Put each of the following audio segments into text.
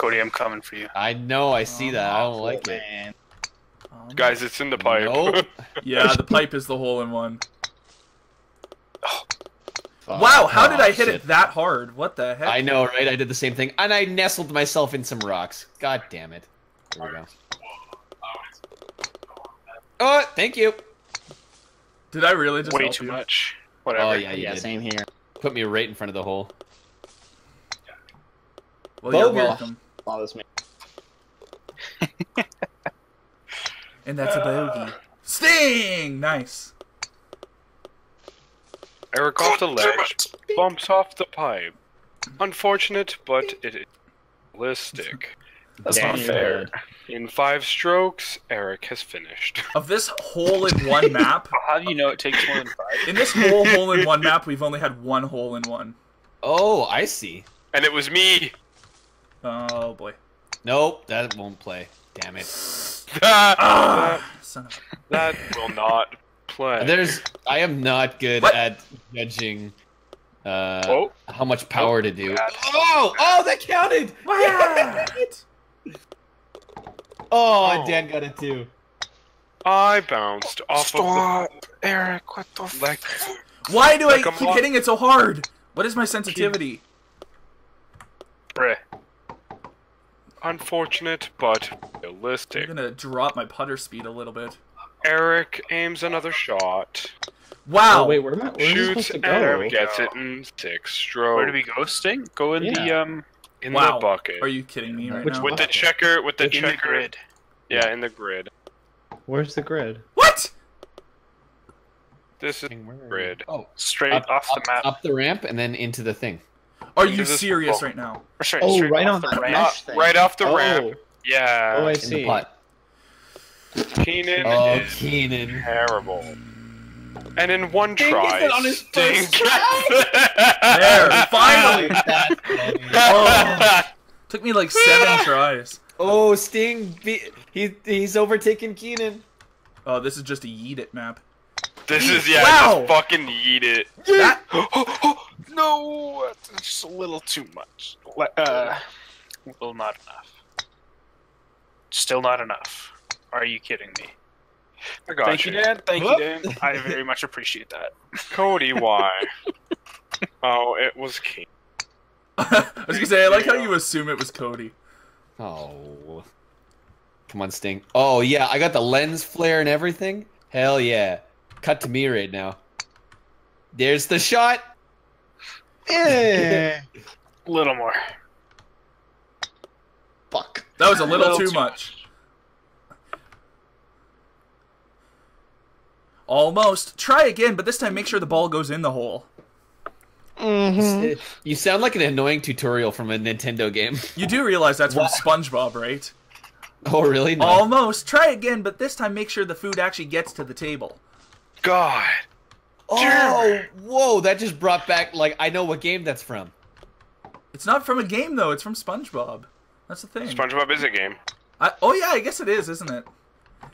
Cody, I'm coming for you. I know, I see that. I don't like it. man. Um, Guys, it's in the pipe. Nope. Yeah, the pipe is the hole in one. Fuck. Wow, how did Oh, I hit shit. it that hard? What the heck? I know, right? I did the same thing, and I nestled myself in some rocks. God damn it! There we go. Oh, thank you. Did I really just Way help too you? much. Whatever. Oh yeah, Yeah, did. same here. Put me right in front of the hole. Well, you're welcome. Follow this man. And that's a bogey. Sting! Nice. Eric off the ledge, bumps off the pipe. Unfortunate, but it is realistic. That's Damn not fair. In five strokes, Eric has finished. Of this hole in one map, How do you know it takes more than five? in this whole hole in one map, we've only had one hole in one. Oh, I see. And it was me! Oh boy. Nope, that won't play. Damn it. That, Ah, son that will not play. There's. I am not good What? at judging. Uh, Oh, how much power to do. God. Oh, oh, that counted. What? Oh, Oh. Dan got it too. I bounced off Stop, Eric. What the of like. Why do Like I a keep mon- hitting it so hard? What is my sensitivity? Unfortunate, but realistic. I'm gonna drop my putter speed a little bit. Eric aims another shot, Wow. Oh wait, where am I? Where shoots, and go? gets it in six strokes. Where do we go, Sting? Go in the um In Wow. the bucket. Are you kidding me right Which now? with the checker, with the in the grid. Yeah, in the grid. Where's the grid? What? This is grid. Oh, Straight up, off the up- map. up the ramp and then into the thing. Are you serious right now? Or straight, Oh, straight right off on the ramp. mesh thing. right off the oh. ramp. Yeah. Oh, I see. the pot. Keenen Oh, is Keenen. terrible. And in one Sting try, gets it on his Sting first gets There, finally. That's. Oh, took me like seven tries. Oh, Sting! Be- he he's overtaken Keenen. Oh, this is just a yeet it map. This is yeah, Wow. just fucking yeet it. That no, that's just a little too much. Uh, well, not enough. Still not enough. Are you kidding me? I got Thank you. you, Dan. Thank Whoop. you, Dan. I very much appreciate that. Cody, why? oh, it was Keenen. I was gonna say, I like how you assume it was Cody. Oh. Come on, Sting. Oh yeah, I got the lens flare and everything. Hell yeah. Cut to me right now. There's the shot. Eh. A little more. Fuck. That was a little, Little too, too much. Almost. Try again, but this time make sure the ball goes in the hole. Mm-hmm. You sound like an annoying tutorial from a Nintendo game. You do realize that's from SpongeBob, right? Oh really? No. Almost. Try again, but this time make sure the food actually gets to the table. God. Oh, whoa! That just brought back like I know what game that's from. It's not from a game though. It's from SpongeBob. That's the thing. SpongeBob is a game. I, oh yeah, I guess it is, isn't it?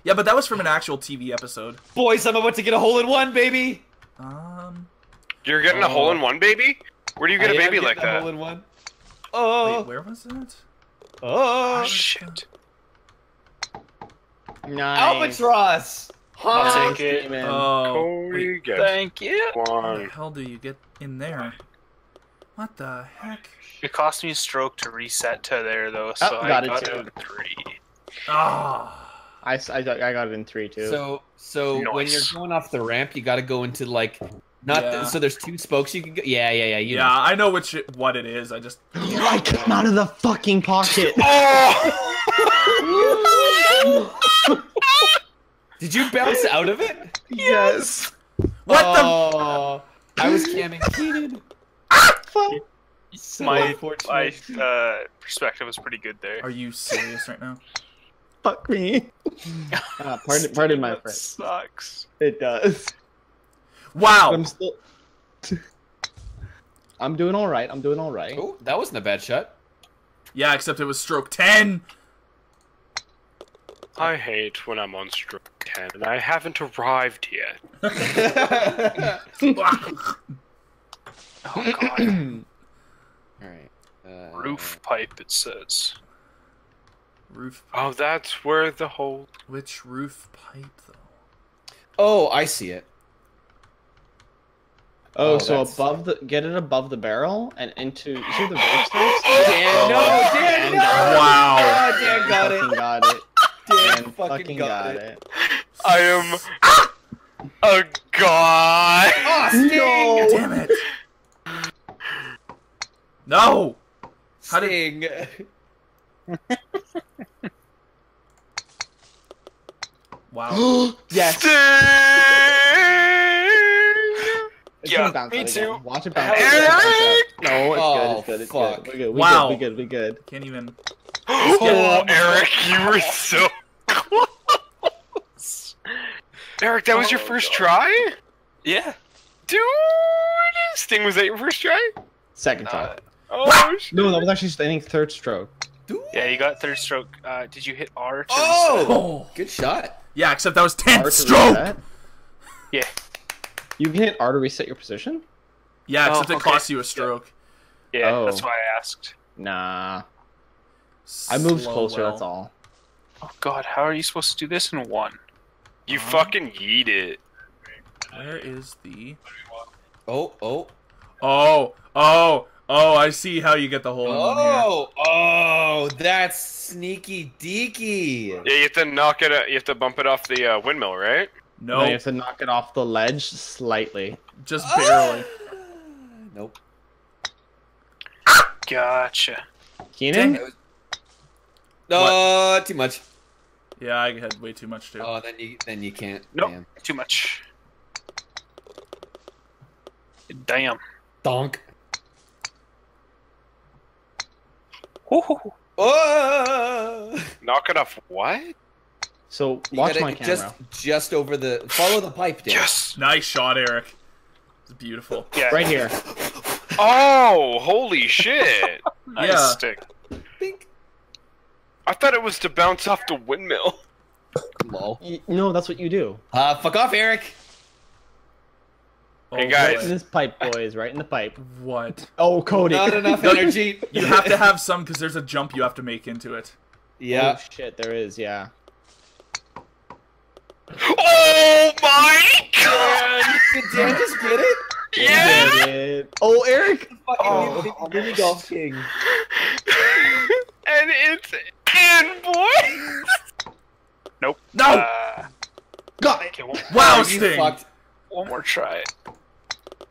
Yeah, but that was from an actual TV episode. Boys, I'm about to get a hole in one, baby. Um, You're getting a Oh. hole in one baby? Where do you get I a am baby getting like a that? Hole in one. Oh, wait, where was that? oh, Oh, shit. Nice. albatross. I'll take it. Steven. Oh, Cody wait, Thank you. how the hell do you get in there? What the heck? It cost me a stroke to reset to there, though, so Oh, I got got it it in three. Ah. I, s- I, got- I got it in three too. So, so when you're going off the ramp, you got to go into like not. Yeah. so there's two spokes you can go. Yeah, yeah, yeah. You Yeah, I know which what it is. I just I came out of the fucking pocket. Oh! Did you bounce out of it? yes. what oh, I was camming Keenen. Fuck. So My, my uh, perspective was pretty good there. Are you serious right now? Fuck me. Uh, pardon, pardon my friend. sucks. It does. Wow. I'm still. I'm doing all right. I'm doing all right. Oh, that wasn't a bad shot. Yeah, except it was stroke ten. I hate when I'm on stroke 10 and I haven't arrived yet. Oh god. All right. Uh, Roof pipe, it says. Roof. Oh, that's where the hole. Which roof pipe though? Oh, I see it. Oh, Oh, so that's- above the get it above the barrel and into you see the rope starts? Dan, no, Dan, no. Wow. Oh, Dan got it. got it. Dan Dan fucking got it. I am a god. Oh, Sting! Damn it! No! How did- Wow. yes. Sting! It's Yeah, gonna bounce me out again. too. Watch it bounce. Eric! out. No, it's Oh, good. It's good. It's fuck. good. We're good. We Wow. good. We good. We good. Can't even. Oh, Eric, you were so close. Eric, that was your Oh, first God. try? Yeah. Dude! Sting, was that your first try? Second try. Uh, Oh, shit. no, that was actually I think third stroke. Dude. yeah, you got third stroke. Uh, did you hit R? To Oh, Oh! good shot. Yeah, except that was 10th stroke! Yeah. You can hit R to reset your position? Yeah, except Oh, it okay. costs you a stroke. Yeah, Oh. that's why I asked. Nah. I moved Slow closer, well. that's all. Oh God, how are you supposed to do this in one? You Uh-huh. fucking yeet it. Where is the. Oh, oh, Oh! Oh! Oh, I see how you get the hole in oh, oh, that's sneaky deaky. Yeah, you have to knock it. You have to bump it off the uh, windmill, right? No, you have to knock it off the ledge slightly. just barely. Nope. Gotcha. Keenen? No, too much. Yeah, I had way too much too. Oh, then you then you can't. Nope. Damn. Too much. Damn. Donk. Woo-hoo-hoo. Oh! Knock it off. What? So You watch gotta my just camera. just over the follow the pipe, Dan. Yes. Nice shot, Eric. It's beautiful. Yeah. Right here. Oh, holy shit! Nice Yeah. stick. Bink. I thought it was to bounce off the windmill. Lol. No, that's what you do. Uh, fuck off, Eric. Oh, Hey, guys. Right in this pipe, boys. Right in the pipe. What? Oh, Cody. Not enough No, energy. You have to have some because there's a jump you have to make into it. Yeah. Oh shit, there is. Yeah. Oh my god! Did Dan just get it? Yeah! Did it. Oh, Eric. Fucking Oh, mini golf king. and it's in, boy. Nope. No! Uh, Got it. okay, one, Wow, Oh, Sting! fucked. one more try.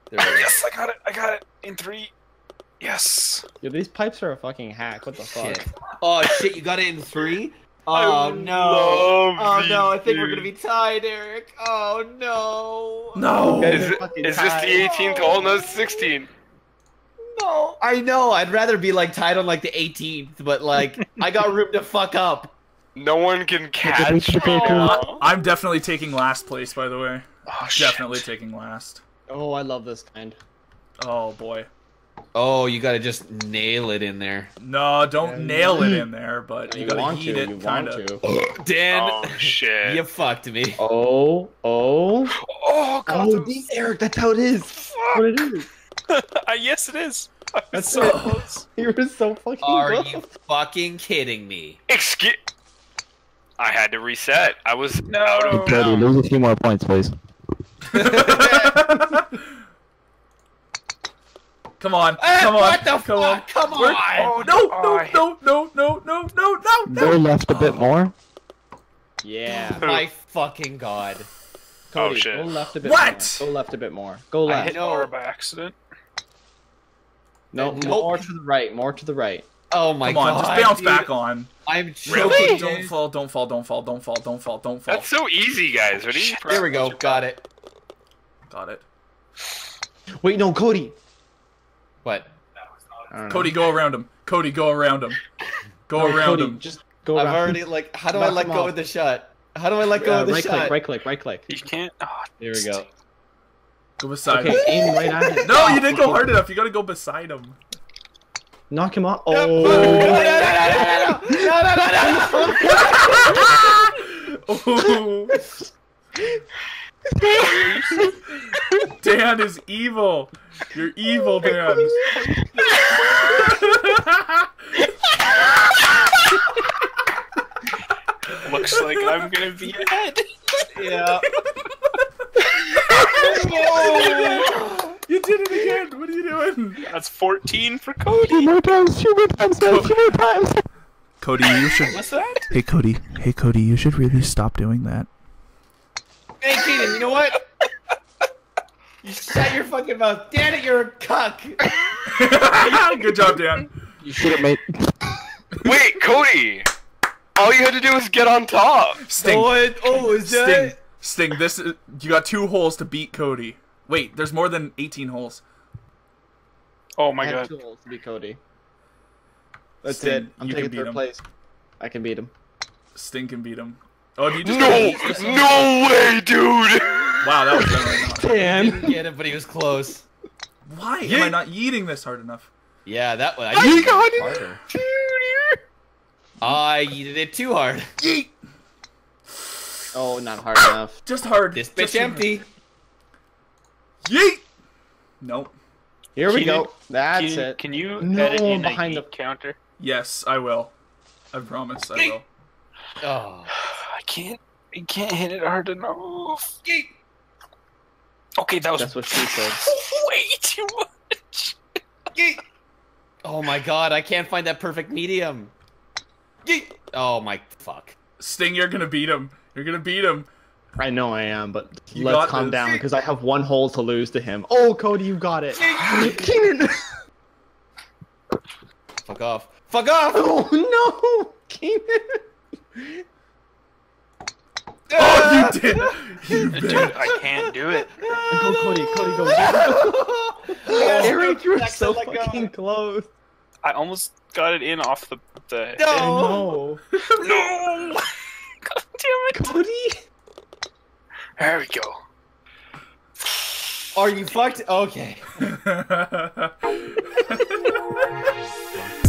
There it is. Yes, I got it. I got it in three. Yes. Yo, these pipes are a fucking hack. What the fuck? Oh shit! You got it in three. I Oh no! Oh no! I these think we're gonna be tied, Eric. Oh no! No! Okay. Is, it, is this the 18th hole? No, it's 16. No, I know. I'd rather be like tied on like the 18th, but like I got room to fuck up. No one can catch me Oh. I'm definitely taking last place, by the way. Oh, shit. Definitely taking last. Oh, I love this kind. Oh boy. Oh, you gotta just nail it in there, No, don't Yeah, nail it in there, but you, You, gotta want heat to. it kind of. Dan. Oh shit! You fucked me. Oh, oh. Oh God. Oh, these- Eric, that's how it is. What it is. uh, yes, it is. That's so it. close. You were so fucking Are close. you fucking kidding me? Excuse. I had to reset. I was No. out of Cody, bounds. lose a few more points, please. come on, Ah, come on, what the come on. fuck? Come We're- on! Oh, No, oh, no, no, no, no, no, no, no, no. Go left a bit more. Yeah. My fucking god! Cody, shit. go left a bit What? more. Go left a bit more. Go I left. hit No. R by accident. No, Nope. more to the right. More to the right. Oh my Come on, god! just bounce dude. back on. I'm Really? choking. Don't fall, don't fall, don't fall, don't fall, don't fall, don't fall. That's so easy, guys. Ready? There we go. Got it. Got it. Wait, no, Cody. What? I don't know. Cody, go around him. Cody, go go Go No, around Cody, him. Just go around him. I've around. already like. How do I let go off. of the shot? How do I let go Uh, of the right shot? Right click, right click, right click. You can't. Oh, There we go. Go beside Okay, him. aim right at it. No, you didn't go hard enough. You gotta go beside him. Knock him off. Oh. No, Oh. no, no, no, no, no, no, no, no, no. Ooh. Dan is evil. You're evil, Dan. looks like I'm gonna be ahead. Yeah. You did it again. What are you doing? That's 14 for Two Cody. more times, two more times, man, two more times. Cody, you should. What's that? Hey, Cody. Hey, Cody. You should really stop doing that. Hey, Keaton, you know what? You shut your fucking mouth. Dan it, you're a cuck. Good job, Dan. You should have made. Wait, Cody! All you had to do was get on top! Sting. Oh, it- oh, is Sting. that? Sting. This is, you got two holes to beat Cody. Wait, there's more than 18 holes. Oh I my have god. two holes to beat Cody. That's Sting, it. I'm you can taking beat third him. place. I can beat him. Sting can beat him. Oh, you just No! No way, dude! Wow, that was definitely not. Didn't get it, but he was close. Why am I not eating this hard enough? Yeah, that one. I I got it harder. I yeeted it too hard. Yeet! Oh, not hard enough. Just hard. This bitch too empty. hard. Yeet! Nope. Here we Can you- go. That's Can, it. can you No, edit in behind a the- counter? Yes, I will. I promise I will. Oh. I can't. I can't hit it hard enough. Yeet. Okay, that was That's what she said. way too much. Yeet. Oh my god, I can't find that perfect medium. Yeet. Oh my fuck. Sting, you're gonna beat him. You're gonna beat him. I know I am, but You let's calm this. down because I have one hole to lose to him. Oh, Cody, you got it. Keenen. Fuck off. Fuck off! Oh no, Keenen. Oh, you did. You Dude, did. I can't do it. Go, Cody. Cody, go. Eric, you were so to go. fucking close. I almost got it in off the the. No! No, No! Damn it. Cody? There we go. Are you fucked? Okay.